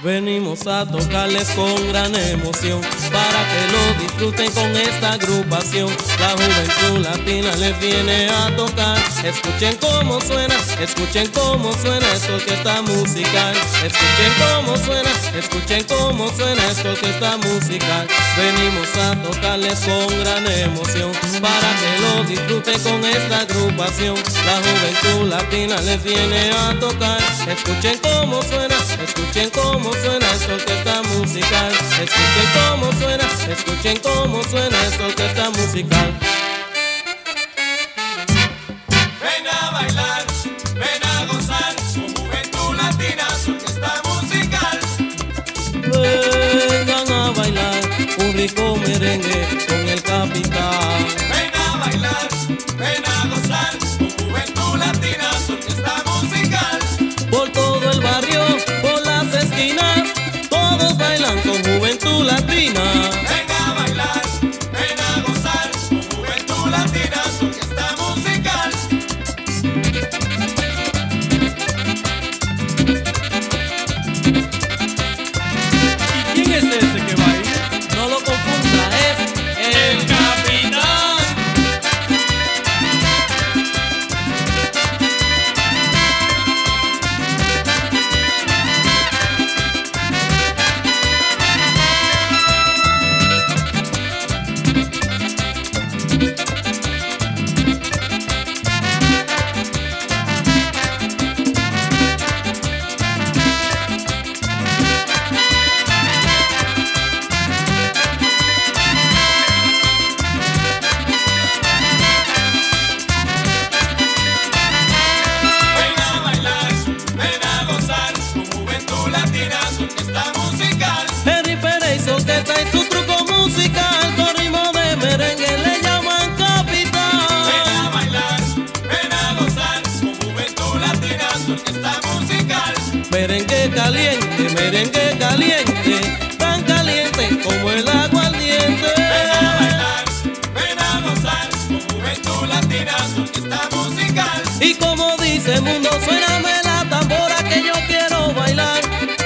Venimos a tocarles con gran emoción para que lo disfruten con esta agrupación. La juventud latina les viene a tocar. Escuchen cómo suena, escuchen cómo suena esto que está musical. Escuchen cómo suena, escuchen cómo suena esto que está musical. Venimos a tocarles con gran emoción para que lo disfruten con esta agrupación. La juventud latina les viene a tocar. Escuchen cómo suena, escuchen cómo suena esta orquesta musical. Escuchen cómo suena, escuchen cómo suena esta orquesta musical. Ven a bailar, ven a gozar, con Juventud Latina, su orquesta musical. Vengan a bailar un rico merengue con el capitán. Musical. Y como dice mundo, suéname la tambora que yo quiero bailar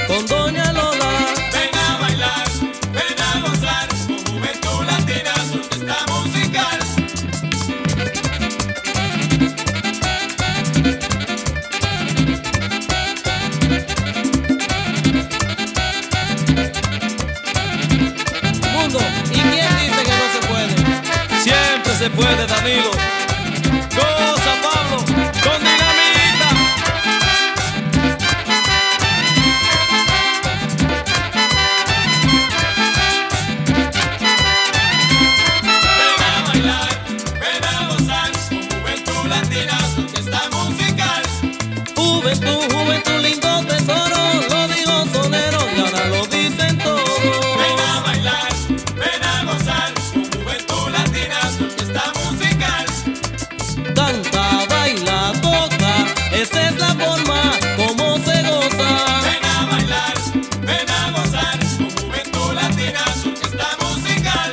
con Doña Lola. Ven a bailar, ven a gozar, con Juventud Latina, su orquesta musical. Mundo, ¿y quién dice que no se puede? Siempre se puede, Danilo.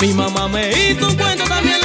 Mi mamá me hizo un cuento también.